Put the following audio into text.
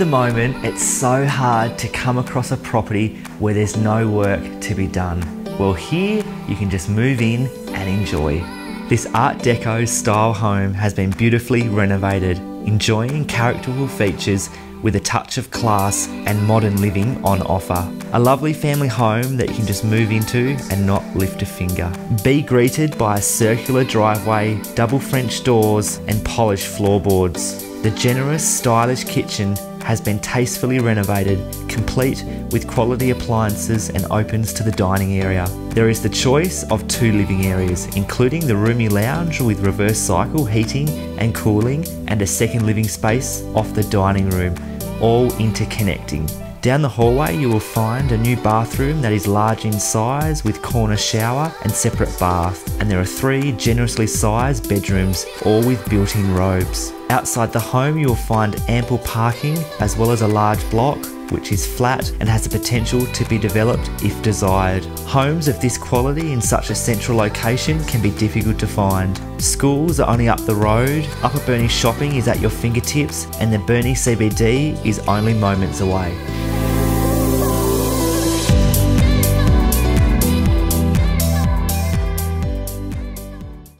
the moment, it's so hard to come across a property where there's no work to be done. Well, here you can just move in and enjoy. This Art Deco style home has been beautifully renovated, enjoying characterful features with a touch of class and modern living on offer. A lovely family home that you can just move into and not lift a finger. Be greeted by a circular driveway, double French doors, and polished floorboards. The generous, stylish kitchen has been tastefully renovated, complete with quality appliances and opens to the dining area. There is the choice of two living areas, including the roomy lounge with reverse cycle heating and cooling, and a second living space off the dining room, all interconnecting. Down the hallway, you will find a new bathroom that is large in size with corner shower and separate bath, and there are three generously sized bedrooms, all with built in robes. Outside the home, you will find ample parking as well as a large block which is flat and has the potential to be developed if desired. Homes of this quality in such a central location can be difficult to find. Schools are only up the road, Upper Burnie shopping is at your fingertips, and the Burnie CBD is only moments away.